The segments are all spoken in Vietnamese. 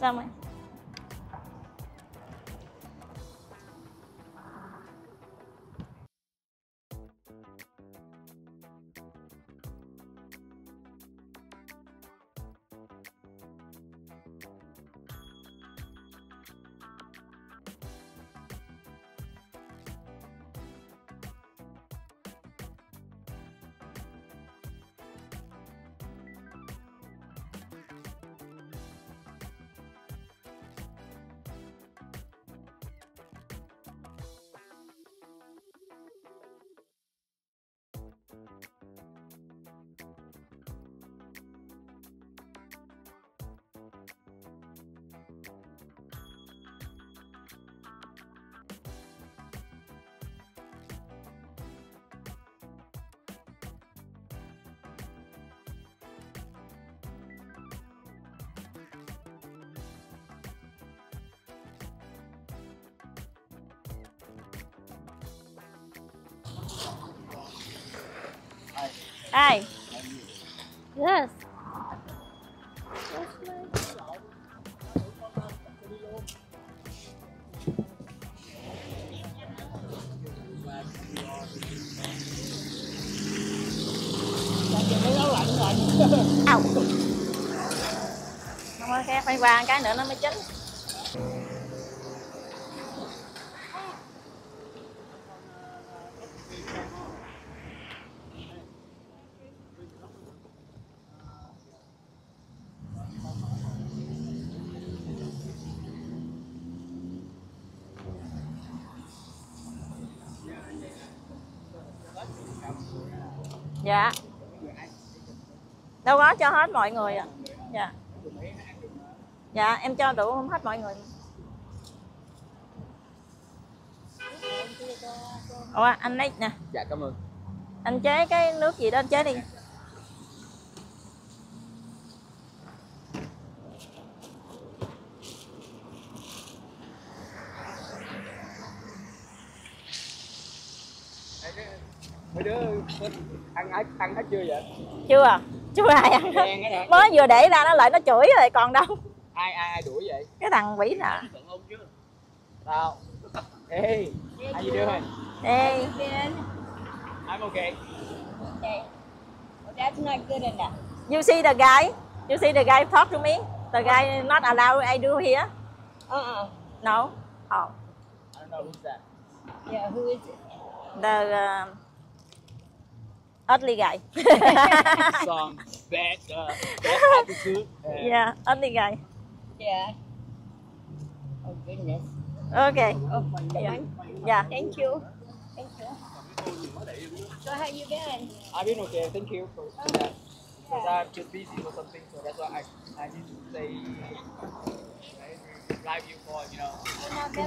xong Hi. Yes. Ау. Không có khác phải qua cái nữa nó mới chín. Dạ. Đâu có cho hết mọi người ạ. Dạ. Dạ, em cho đủ không hết mọi người. Ủa, anh lấy nè, dạ cảm ơn anh chế cái nước gì đó anh chế đi. Mấy đứa ăn hết ăn hết chưa vậy Chưa à? Chưa ai ăn hết. Mới vừa để ra nó lại nó chửi rồi còn đâu. ai ai ai đuổi vậy Cái thằng quỷ nè. sao hey how you doing Ê, I'm okay Okay. Well, that's not good enough. you see the guy? You see the guy talk to me? The guy not allowed I do here? Uh-uh. No. Oh. I don't know who's that Yeah, who is it? The uh, ugly guy. some bad uh, bad attitude and yeah, ugly guy. Yeah. Oh, goodness. Okay. Oh, my Yeah. God. Yeah. Thank you. Thank you. So how you been? I've been okay thank you for that because I'm just busy or something so that's why I I need to say drive you for you know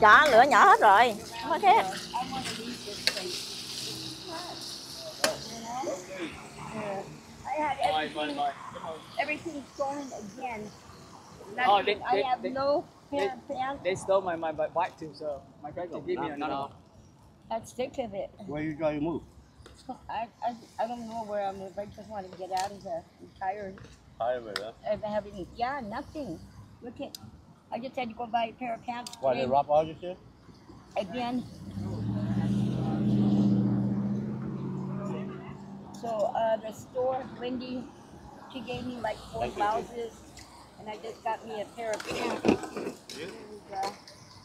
Nhỏ lửa nhỏ hết rồi. Không có khác. Yeah. I had mời mời everything, mời Cảm everything stolen again. Oh, they- I have they- no they- pair of pants. they stole my my bike too so my friend can give me another one I'm sick of it. Where you trying to move? I, I, I don't know where I'm I just want to get out of here. I'm tired Highway, huh? of having, yeah, nothing. Look at, I just had to go buy a pair of pants Why they today rob all your shit? again. So uh, the store, Wendy, she gave me like four blouses, and I just got me a pair of pants. And, uh,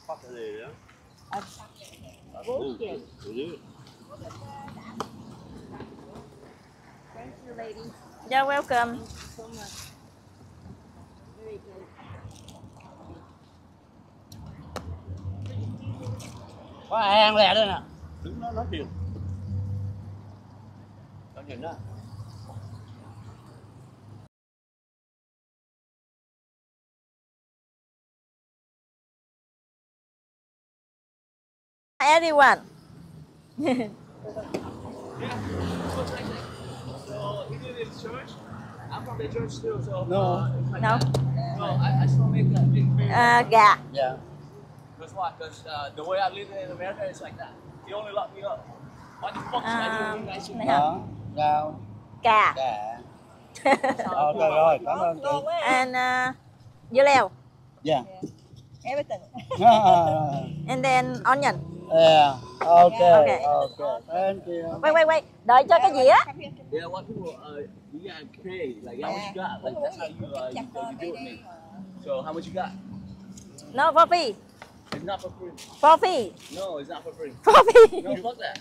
Fuck cái gì đó? I- bullshit. Ừ. Thank you, ladies, Yeah, welcome. so much. Very good. Có ai ăn lẹ đây nè. Đứng đó nói chuyện. Nói chuyện đó. Everyone. So you live in church? I'm from the church too, so No. uh, like No. that. No, I, I still make that big big À, gà. Dạ. Because why? Because uh, the way I live in America is like that. You only lock me up. What the fuck should I do À, guys? này hả? Đó. Rau. Gà. Gà. Ok rồi, cảm ơn chị. And uh, dưa leo. Yeah. Everything. and then onion yeah. Okay. Okay. Okay. Thank you. wait wait wait đợi cho cái dĩa Come here. Yeah, what people, uh, you gotta pay. Like, how much you got? Like, that's how you, uh, you, you do it, man. So, how much you got? no for free It's not for free. for free No, it's not for free. for free No, fuck that.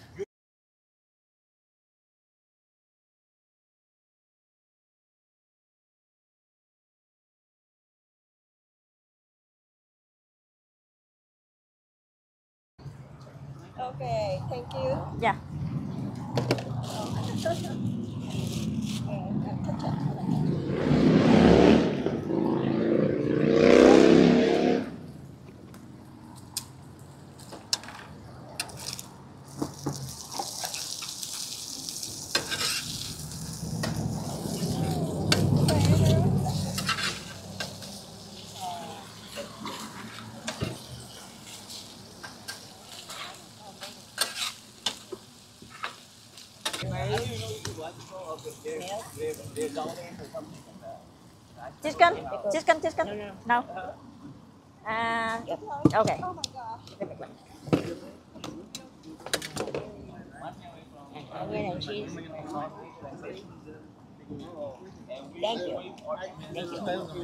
Okay, thank you. Dạ chicken chicken chicken no à okay Oh my and cheese. Thank you. Thank you.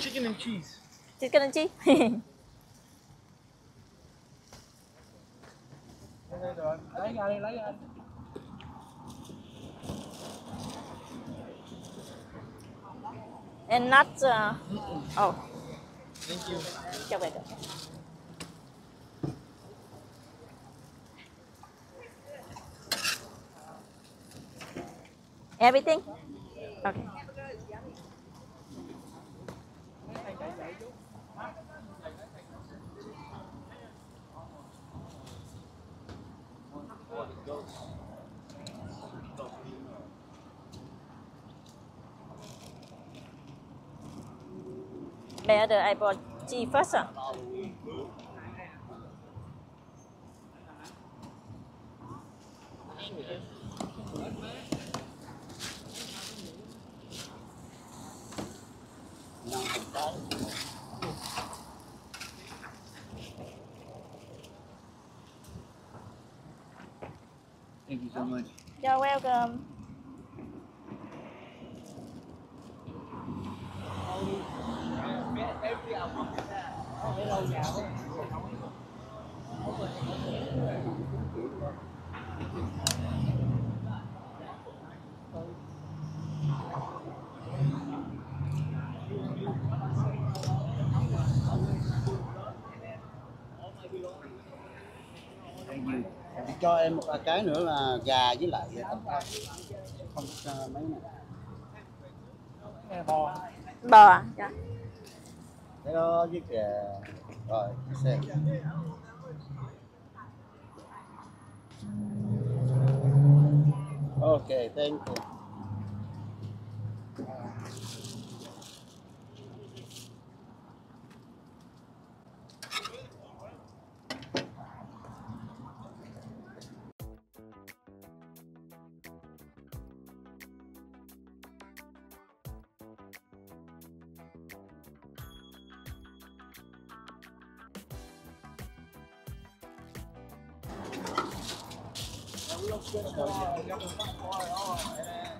Chicken and cheese. chicken and cheese Lấy ra đi, lấy ra. and nuts uh, oh Thank you. cho về everything okay Better I bought cheese first. ah. Thank you so much. You're welcome. Thank you. Cho em một cái nữa là gà với lại thịt thôi. Không cho mấy này. Bò. Bò. à? Dạ. Cái đó với gà. Rồi, xem. Okay, thank you.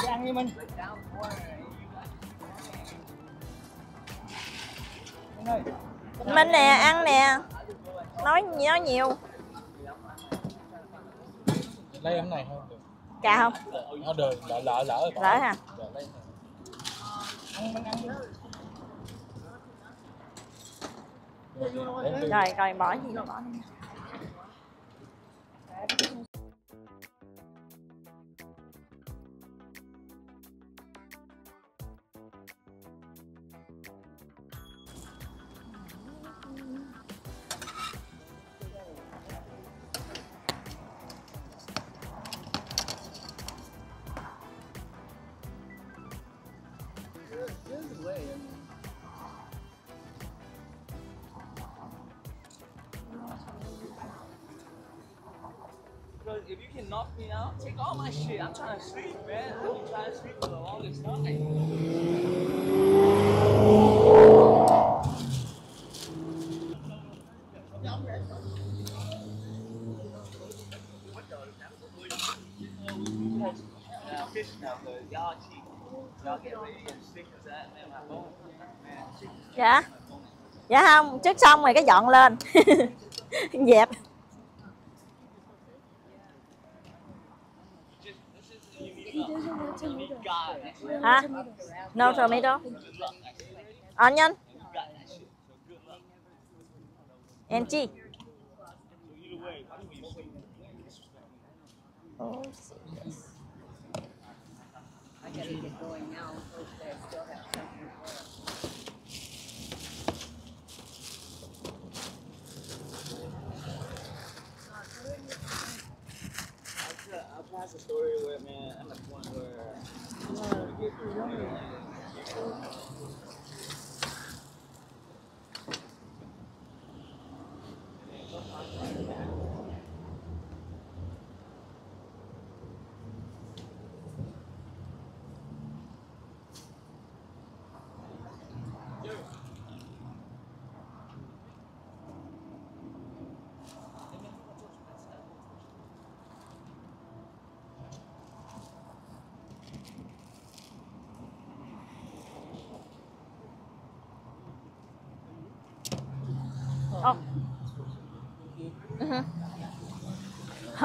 Ăn đi mình. Minh nè, ăn nè. Nói nói nhiều. Lấy em này không? Cà không? Nó đời lỡ lỡ lỡ. Lỡ hả? Rồi. Rồi, rồi bỏ gì bỏ. I'm trying to sleep, man. I've been trying to sleep for the longest. Now, fish now, y'all. Y'all get ready and stick to that, man. My man. dạ dạ không trước xong rồi cái dọn lên dẹp Just, this is a unique, uh, unique guy. That's it hả no tomato onion You. So and cheese I gotta get going now. Hopefully still have something for I'll, I'll pass the story away, man, 嗯。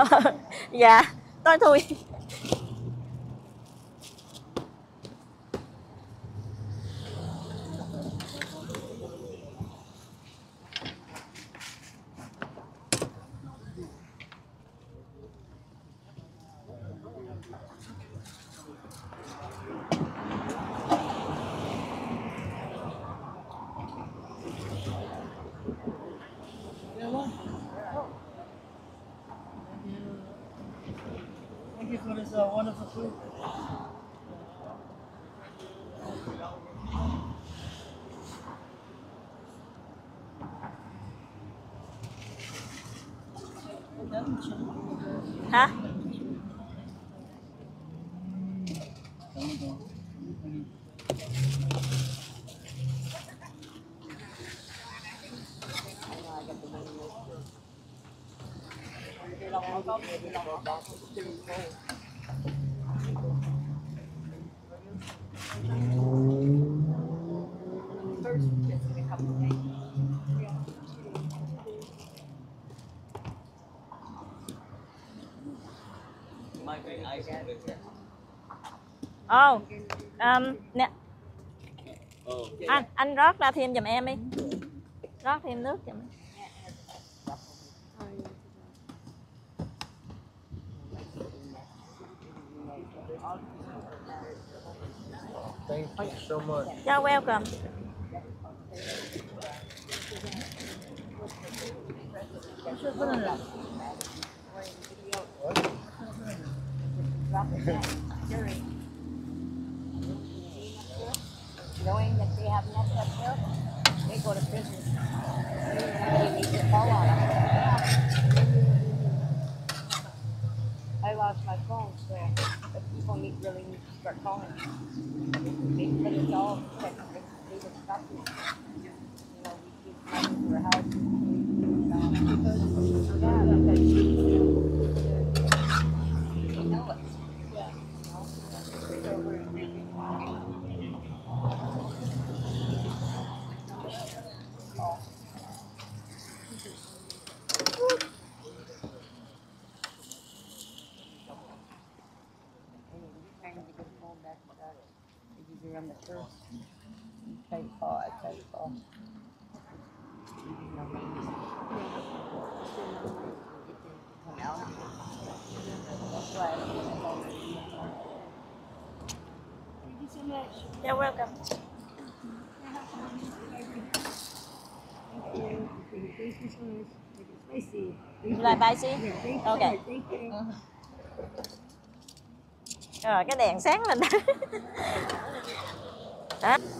dạ tôi thui Thank wonderful food. hả might ồ oh um, nè Oh, anh anh rót ra thêm giùm em đi rót thêm nước giùm em. Thank you so much. You're welcome. Knowing they have nuts up there, they go to prison. They need to fall on them. I lost my phone, so but people need really need to start calling. But it's all technically they would you. Thank you so much. Make it spicy. You like spicy? Yeah, thank Okay. you. Thank you. Rồi cái đèn sáng lên đó. đó.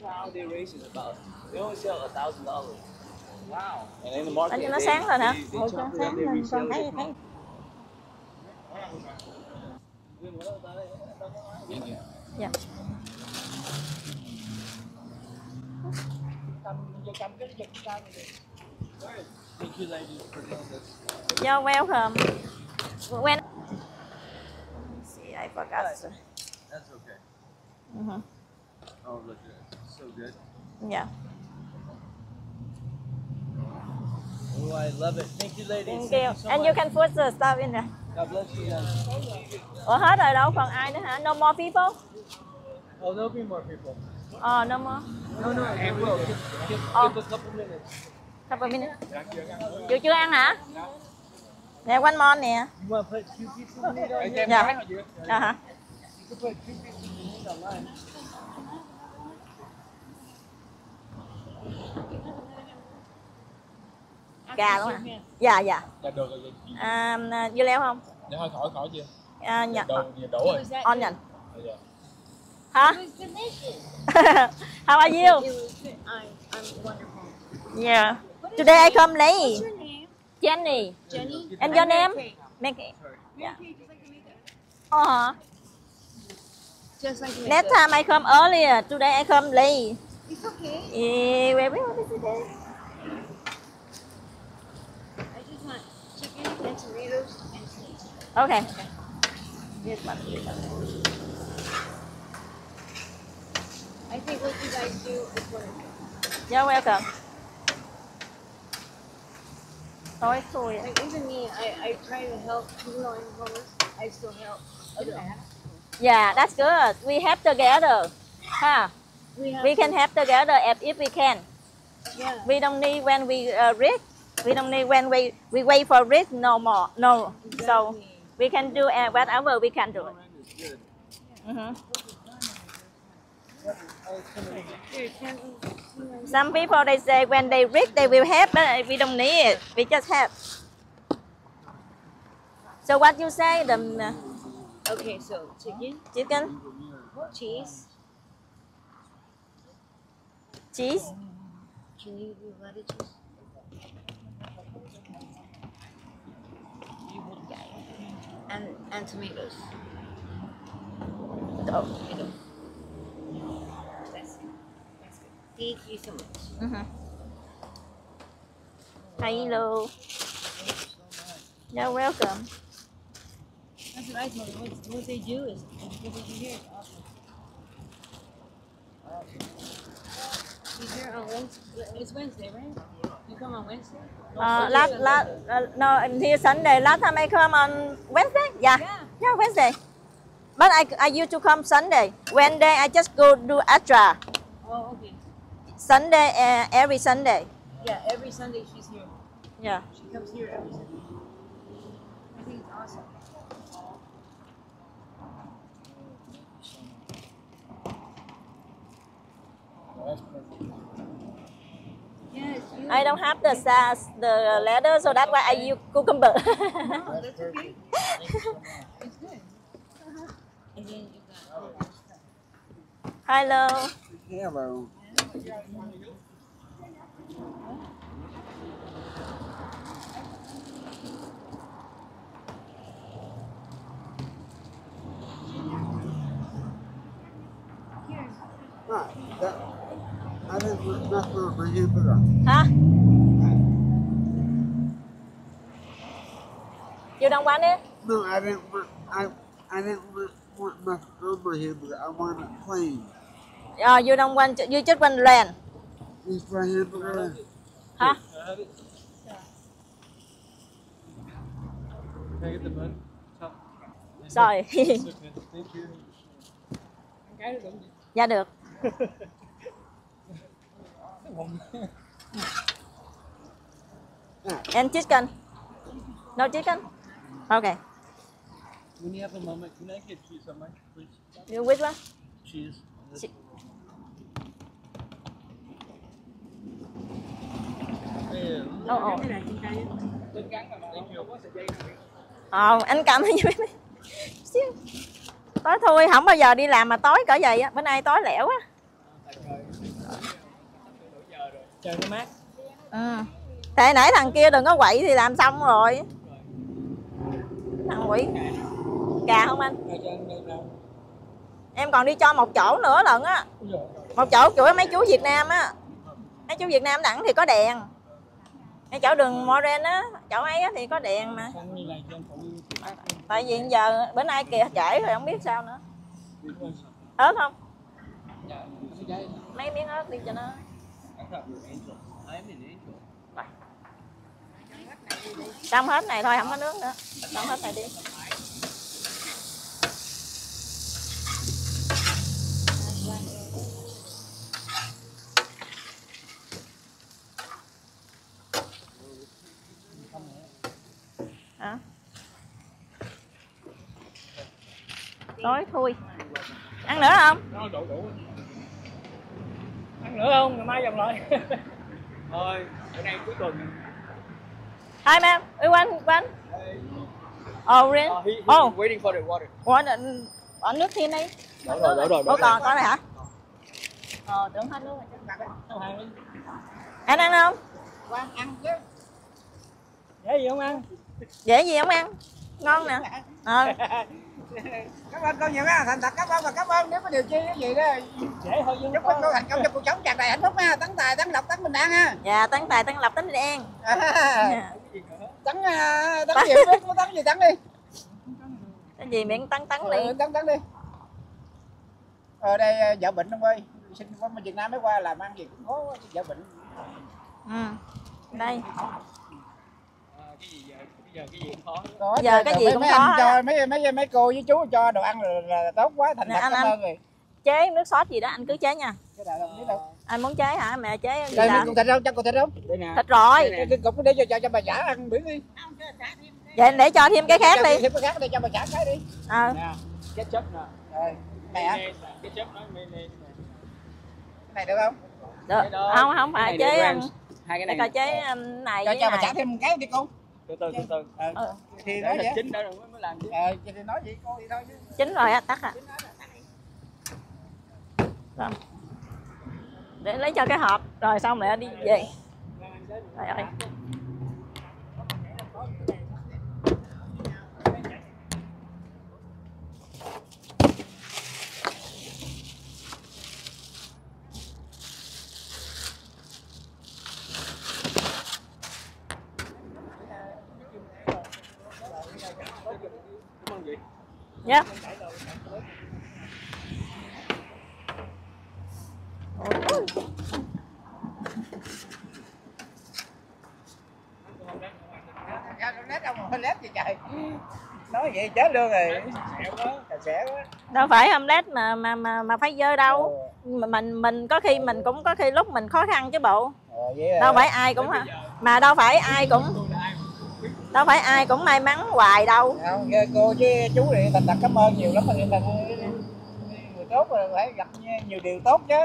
Cow they raise is about they only sell a thousand dollars. Wow. And in the market, Anh cho nó they- sáng rồi hả? up, sáng lên con thấy thấy. Dạ. Thank you, ladies, for doing this. You're welcome. When see, I forgot. That's okay. Mhm. Oh, look, so good. Yeah. Oh, I love it. Thank you, ladies. Thank Thank you. you so And much. you can put the stuff in there. God bless you guys. Ủa hết rồi đâu còn ai nữa hả? No more people? Oh, there'll be more people. Oh, no more. No, no, I will. Give, give, Oh. give a couple minutes. Couple minutes. Chưa chưa ăn hả? Nè, one more nè. You want to put two pieces of meat on here? Dạ. À hả? You can put two pieces of meat on mine. Gà luôn hả? Dạ dạ. Dạ được rồi chị. À, dưa leo không? Dạ thôi khỏi khỏi chị. À, dạ. Gì đổ rồi. On nhận. Dạ. Hả? How are you? I'm wonderful. Yeah. Today I come late. What's your name? Jenny. Jenny? And your name? It. Yeah. Oh, hả? Just like Next time I come earlier. Today I come late. It's okay. Eh, where where is and tomatoes and cheese. Okay. This one. this one. I think what you guys do is wonderful. You're welcome. Tối xui. Like even me, I, I try to help, even though I'm homeless, I still help other people. Yeah, that's good. We have together. Huh? We have We can have together if, if we can. yeah. We don't need when we uh, rich. We don't need when we, we wait for rich no more. No. So we can do uh, whatever we can do. Mhm. Here, Some people they say when they read they will have, but we don't need it. We just have. So what you say? The uh, Okay, so chicken, chicken, cheese. cheese. Can you do lettuce cheese? And and tomatoes. Oh. Tomatoes. That's, that's good. Thank you so much. Mhm. Hello. You're welcome. That's what I told them. What, what they do is what they do here is awesome. He's here on Wednesday. It's Wednesday, right? Come on Wednesday? Uh, last, last, uh, no, here Sunday. Last time I come on Wednesday. Yeah. Yeah. Yeah, Wednesday. But I, I used to come Sunday. Wednesday I just go do extra. Oh, okay. Sunday, uh, every Sunday. Yeah, every Sunday she's here. Yeah. She comes here every Sunday. I think it's awesome. That's perfect. Yes, you. I don't have the size, the leather, so that's why I use cucumber. No, that's okay. Thank you so much. It's good. And then you got. Hello. Hello. Right, that, Hả? vô đông want đi. No, I didn't want. I I didn't want, want nothing on. I want it. Uh, you don't want, you just want land. Hả? Can I get the bun? Top. Sorry. Thank you. dạ được. And chicken? No chicken? Okay. When you have a moment, can I get cheese on mine, please? You with what? Cheese. Che-. Thank you. Ờ, anh cầm như vậy. Xíu. Tối thôi, không bao giờ đi làm mà tối cỡ vậy á. Bữa nay tối lẻo á. Trời nó mát. Ừ. Thế nãy thằng kia đừng có quậy thì làm xong rồi. Thằng quỷ. Gà không anh? Em còn đi cho một chỗ nữa lận á. Một chỗ của mấy chú Việt Nam á. Mấy chú Việt Nam đẳng thì có đèn. Cái chỗ đường Moren á, chỗ ấy á thì có đèn mà. Tại vì giờ bữa nay kìa trễ rồi không biết sao nữa. Ớt không? Dạ. Mấy miếng ớt đi cho nó. Xong hết này thôi, không có nước nữa. Xong hết này đi. Hả? Tối thui. Ăn nữa không? Đủ đủ. Không? Ngày mai dòng lại. Thôi, bữa nay cuối tuần. Hi ma'am, we want one. Oh really? Uh, he, he Oh, waiting for the water. what? Bỏ nước thêm đi. Đổ rồi, đổ rồi, đổ còn có này hả? Ờ, tưởng hết nước rồi chứ. Nó hàng đi. Anh ăn không? Quang ăn chứ. Dễ gì không ăn? Dễ gì không ăn? Ngon nè. Ờ, Cảm ơn cô nhiều á, thành thật cảm ơn và cảm ơn nếu có điều chi cái gì đó. Dễ thôi chứ Chúc không cô có. thành công trong cuộc sống tràn đầy hạnh phúc ha, tấn tài, tấn độc, tấn bình an ha. dạ, tấn tài, tấn lập, tấn đen. À, tấn à, tấn gì biết tấn gì tấn đi. Cái gì miệng tấn tấn đi. Ừ, tấn tấn đi. Ở đây à, vợ bệnh ông ơi. Xin qua Việt Nam mới qua làm ăn gì cũng khó quá, vợ bệnh. Ừ. Đây. Cái giờ, cái gì cũng khó. Có, Giờ cái gì mấy- cũng mấy hết cho mấy mấy mấy cô với chú cho đồ ăn là, là tốt quá thành thật cảm ơn rồi. Chế nước sốt gì đó anh cứ chế nha. Cái nào không biết đâu. Anh muốn chế hả? Mẹ chế gì Đây mình cùng thịt không? Cho cùng thịt không? Đây nè. thịt rồi. Cái cái cục để cho cho, cho bà xã ăn bữa đi. Vậy để cho thêm cái khác Cho đi. Thêm cái khác để cho bà xã cái đi. Ờ. Nè, ketchup nè. Rồi. Này hả? Mayonnaise nè, ketchup nói mayonnaise nè. Cái này được không? Được. Cái đó- Không, không cái phải chế Hai cái để này. coi chế um, này Cho cho bà này. thêm một cái đi con. Từ từ, từ từ. Ờ. Ừ. Thì Để nói vậy. chín đã rồi mới mới làm chứ. Ờ, thì nói vậy cô đi thôi chứ. Chín rồi á, tắt à. Rồi. Để lấy cho cái hộp rồi xong lại đi về. Trời ơi. Trời. Nói vậy chết luôn rồi. Đâu phải omelette mà mà mà mà phải dơ đâu mình mình có khi mình cũng có khi lúc mình khó khăn chứ bộ Ờ, à. đâu phải ai cũng mà đâu phải ai cũng đâu phải ai cũng may mắn hoài đâu. Không, cô với chú thì thành thật cảm ơn nhiều lắm mà thành người tốt rồi phải gặp nhiều điều tốt chứ.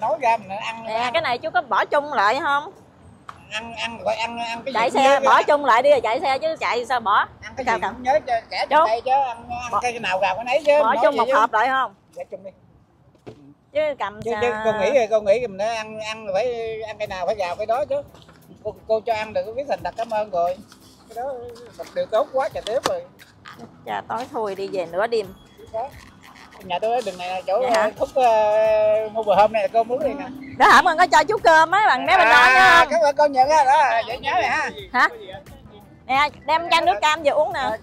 Nói ra mình ăn nè cái này chú có bỏ chung lại không? Ăn ăn phải ăn ăn cái chạy xe bỏ chung lại đi rồi chạy xe chứ chạy sao bỏ? Ăn cái Sao gì cầm? cũng nhớ cho kẻ Chú. đây chứ ăn, ăn Bỏ- cái nào gào cái nấy chứ bỏ chung một chứ. hộp lại không? Dạ, chung đi. Chứ cầm chứ, chứ cô nghĩ cô nghĩ mình ăn ăn rồi phải ăn cái nào phải gào cái đó chứ. Cô, cô cho ăn được biết thành thật cảm ơn rồi cái đó một điều tốt quá trời tiếp rồi. Chà, tối thui đi về nửa đêm. Đó. nhà tôi ở đường này là chỗ ờ, khúc uh, mua bờ hôm này là cô muốn đi nè. Đó hả? Mình có cho chú cơm á bằng bé bên đó nha À, cảm ơn con nhận á. Đó vậy nhớ này ha. Hả? Nè đem chai nước cam về uống nè. Ờ,